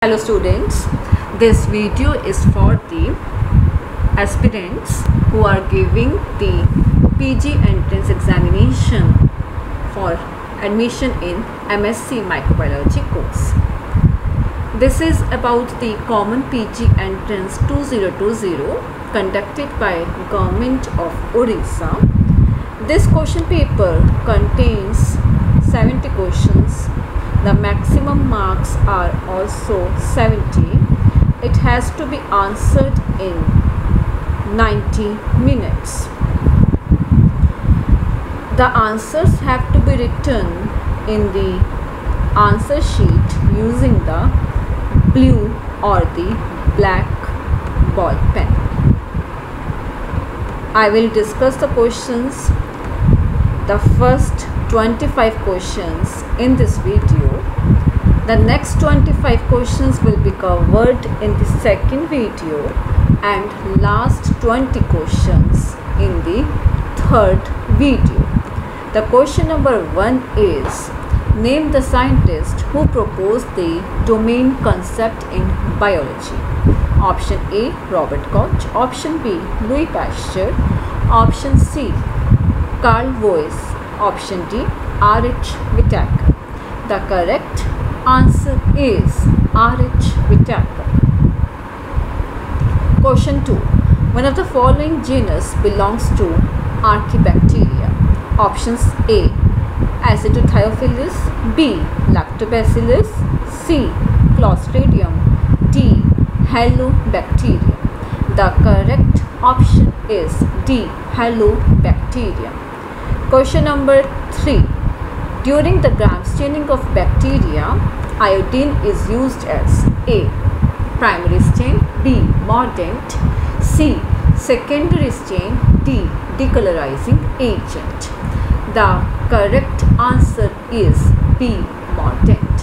Hello students, this video is for the aspirants who are giving the PG entrance examination for admission in MSc Microbiology course. This is about the common PG entrance 2020 conducted by Government of Odisha. This question paper contains 70 questions the maximum marks are also 70 it has to be answered in 90 minutes. The answers have to be written in the answer sheet using the blue or the black ball pen. I will discuss the questions. The first 25 questions in this video. The next 25 questions will be covered in the second video and last 20 questions in the third video. The question number 1 is Name the scientist who proposed the domain concept in biology. Option A Robert Koch, option B Louis Pasteur, option C Carl Woese, Option D R.H. The correct answer is R.H. Question 2. One of the following genus belongs to Archaebacteria. Options A. Acidothyophilis B. Lactobacillus C. Clostridium D. Halobacterium. The correct option is D. Halobacterium. Question number 3. During the gram staining of bacteria, iodine is used as A. Primary stain B. Mordant C. Secondary stain D. Decolorizing agent. The correct answer is B. Mordant.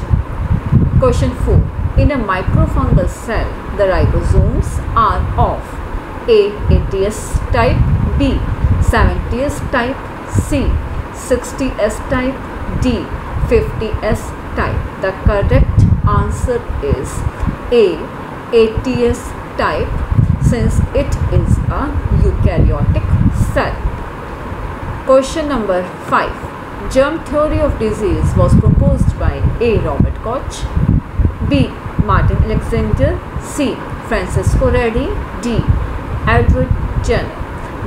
Question 4. In a microfungal cell, the ribosomes are of A. 80S type B. 70S type C. 60S type D. 50S type. The correct answer is A. 80S type since it is a eukaryotic cell. Question number 5. Germ theory of disease was proposed by A. Robert Koch, B. Martin Alexander, C. Francisco Redi, D. Edward Jenner.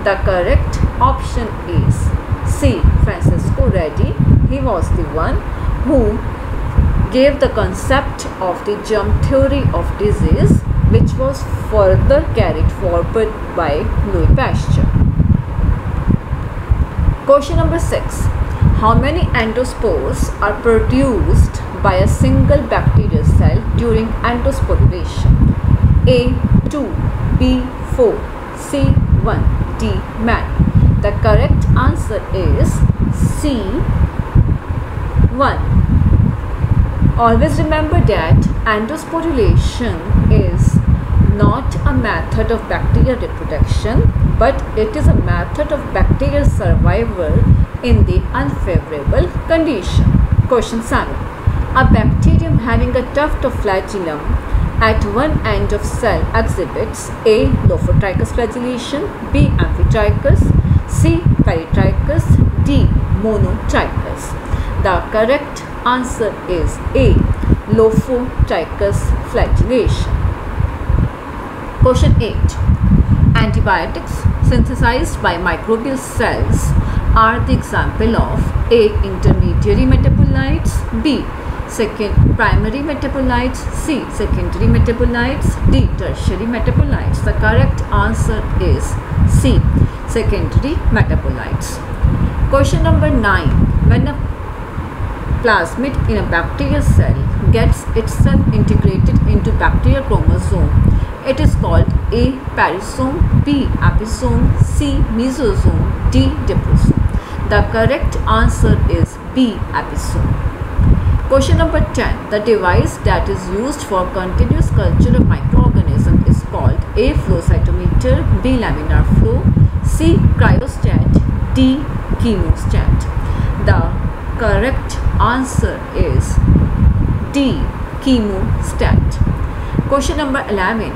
The correct option C. Francisco Redi. He was the one who gave the concept of the germ theory of disease which was further carried forward by Louis Pasteur. Question number 6. How many endospores are produced by a single bacterial cell during endosporulation? A. 2, B. 4, C. 1, D. Man. The correct answer is C. 1. Always remember that endosporulation is not a method of bacterial reproduction but it is a method of bacterial survival in the unfavorable condition. Question 7. A bacterium having a tuft of flagellum at one end of cell exhibits A. Lophotrichous flagellation, B. Amphitrichous, C. Peritrichous, D. Monotrichous. The correct answer is A. Lophotrichous flagellation. Question 8. Antibiotics synthesized by microbial cells are the example of A. Intermediary metabolites B. Second primary metabolites C. Secondary metabolites D. Tertiary metabolites. The correct answer is C. Secondary metabolites. Question number 9. When a plasmid in a bacterial cell gets itself integrated into bacterial chromosome, it is called A. Perisome, B. Episome, C. Mesosome, D. Diprosome. The correct answer is B. Episome. Question number 10. The device that is used for continuous culture of microorganism is called A. Flow cytometer, B. Laminar flow, C. Cryostat, D. Chemostat. The correct answer is D. chemostat. Question number 11.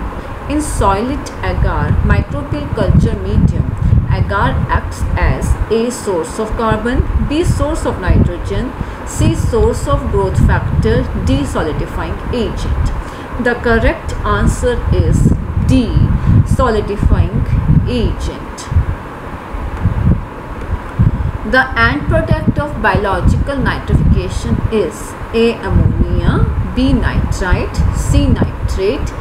In solid agar microbial culture medium, agar acts as A source of carbon, B source of nitrogen, C source of growth factor, D solidifying agent. The correct answer is D solidifying agent. The end product of biological nitrification is A. ammonia, B. nitrite, C. nitrate,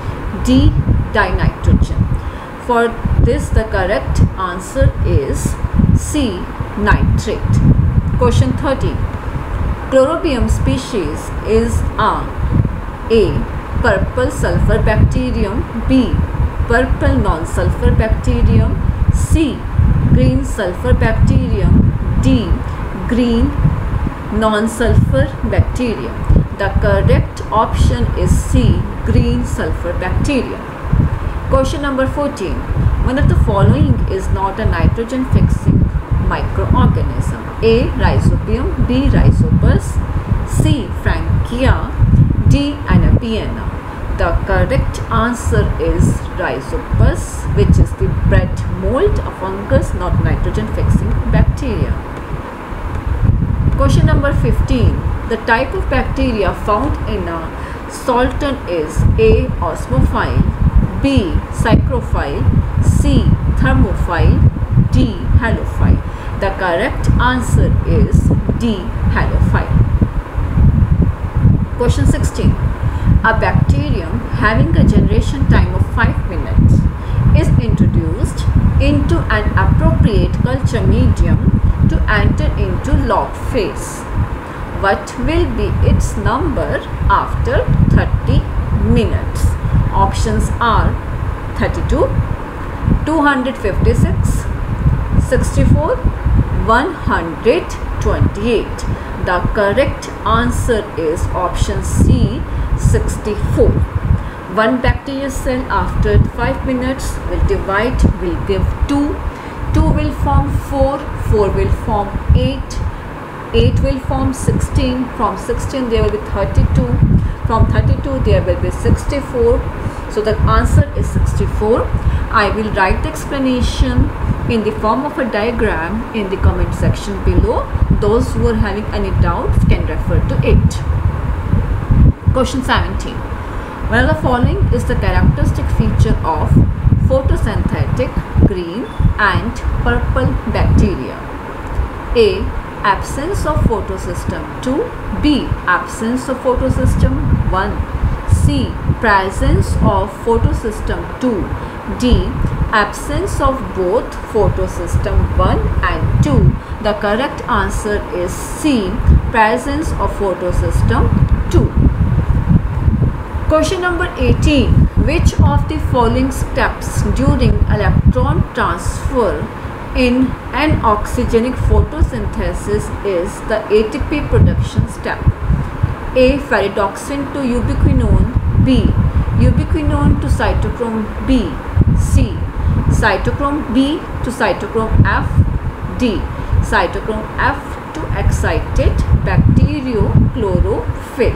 D. dinitrogen. For this the correct answer is C. nitrate. Question 30. Chlorobium species is a A. Purple sulfur bacterium B. Purple non-sulfur bacterium C. Green sulfur bacterium D. Green non-sulfur bacteria. The correct option is C. Green sulfur bacteria. Question number 14. One of the following is not a nitrogen fixing microorganism. A. Rhizobium B. Rhizopus C. Frankia D. Anabaena. The correct answer is Rhizopus which is the bread mold, a fungus not nitrogen fixing bacteria. Question number 15. The type of bacteria found in a saltern is A. Osmophile B. Psychrophile C. Thermophile D. Halophile. The correct answer is D. Halophile. Question 16. A bacterium having a generation time of 5 minutes is introduced into an appropriate culture medium to enter into log phase. What will be its number after 30 minutes? Options are 32, 256, 64, 128. The correct answer is option C 64. One bacterial cell after 5 minutes will divide will give 2 2 will form 4, 4 will form 8, 8 will form 16, from 16 there will be 32, from 32 there will be 64. So the answer is 64. I will write the explanation in the form of a diagram in the comment section below. Those who are having any doubts can refer to it. Question 17. One of the following is the characteristic feature of photosynthetic green and purple bacteria. A. Absence of photosystem 2. B. Absence of photosystem 1. C. Presence of photosystem 2. D. Absence of both photosystem 1 and 2. The correct answer is C. Presence of photosystem 2. Question number 18. Which of the following steps during electron transfer in an oxygenic photosynthesis is the ATP production step? A. Ferredoxin to ubiquinone B. Ubiquinone to cytochrome B C. Cytochrome B to cytochrome F D. Cytochrome F to excited bacteriochlorophyll.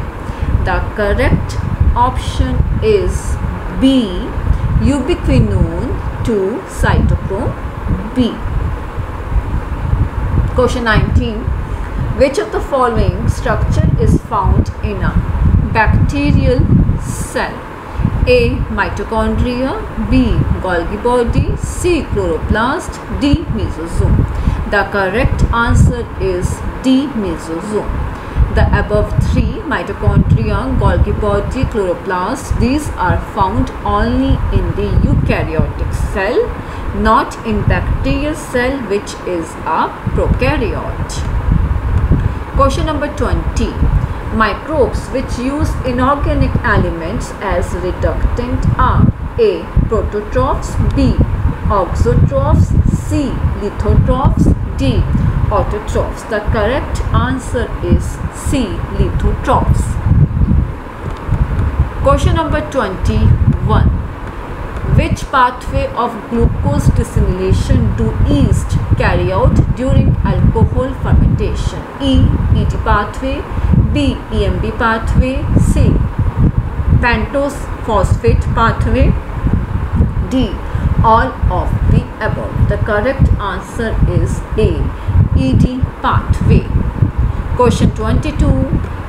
The correct option is B. Ubiquinone to cytochrome B. Question 19. Which of the following structure is found in a bacterial cell? A. Mitochondria B. Golgi body C. Chloroplast D. Mesosome The correct answer is D. Mesosome the above three mitochondria, Golgi body, chloroplast, these are found only in the eukaryotic cell, not in bacterial cell which is a prokaryote. Question number 20. Microbes which use inorganic elements as reductant are A. Prototrophs B. Auxotrophs C. Lithotrophs D autotrophs. The correct answer is C. Lithotrophs. Question number 21. Which pathway of glucose dissimilation do yeast carry out during alcohol fermentation? E. ED pathway B. EMP pathway C. pentose phosphate pathway D. All of the above. The correct answer is A. ED pathway. Question 22.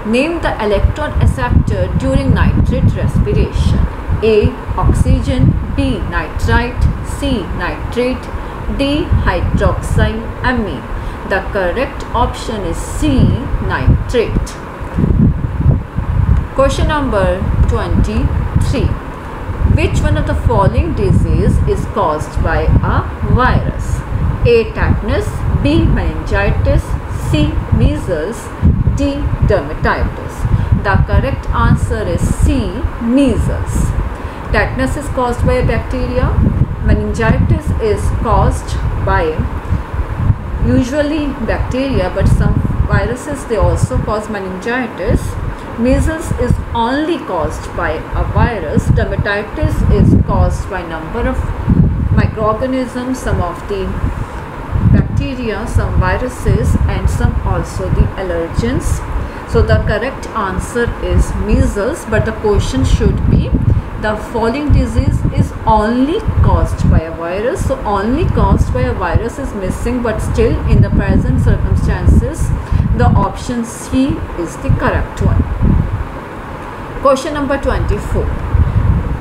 Name the electron acceptor during nitrate respiration. A. Oxygen B. Nitrite C. Nitrate D. Hydroxylamine. The correct option is C. Nitrate. Question number 23. Which one of the following disease is caused by a virus? A. Tetanus B. Meningitis C. Measles D. Dermatitis. The correct answer is C. Measles. Tetanus is caused by a bacteria. Meningitis is caused by usually bacteria but some viruses they also cause meningitis. Measles is only caused by a virus. Dermatitis is caused by number of microorganisms, some of the bacteria, some viruses and some also the allergens. So the correct answer is measles but the question should be the following disease is only caused by a virus. So only caused by a virus is missing but still in the present circumstances the option c is the correct one. Question number 24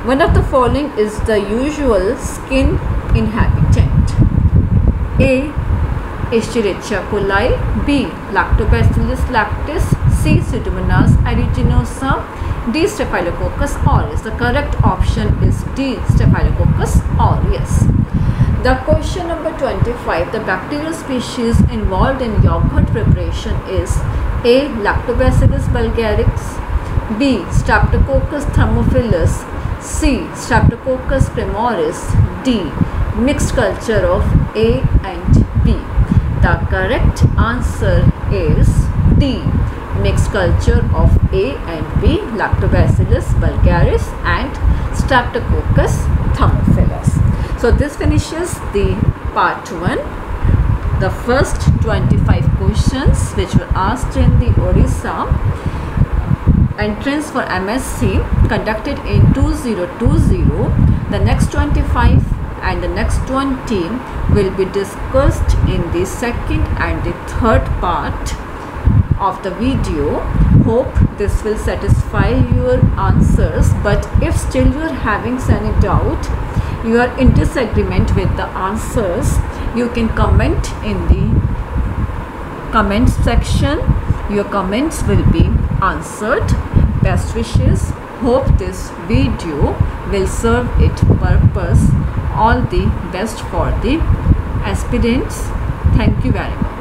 one of the following is the usual skin inhabitant. A Escherichia coli b lactobacillus lactis c pseudomonas aeruginosa D. Staphylococcus aureus. The correct option is D. Staphylococcus aureus. The question number 25. The bacterial species involved in yogurt preparation is A. Lactobacillus bulgaricus B. Streptococcus thermophilus C. Streptococcus cremoris D. Mixed culture of A and. The correct answer is D mixed culture of A and B, Lactobacillus bulgaris and Streptococcus thermophilus. So this finishes the part 1. The first 25 questions which were asked in the Odisha entrance for MSc conducted in 2020. The next 25 and the next 20 will be discussed in the second and the third part of the video. Hope this will satisfy your answers but if still you are having any doubt you are in disagreement with the answers you can comment in the comment section. Your comments will be answered. Best wishes. Hope this video will serve its purpose. All the best for the aspirants. Thank you very much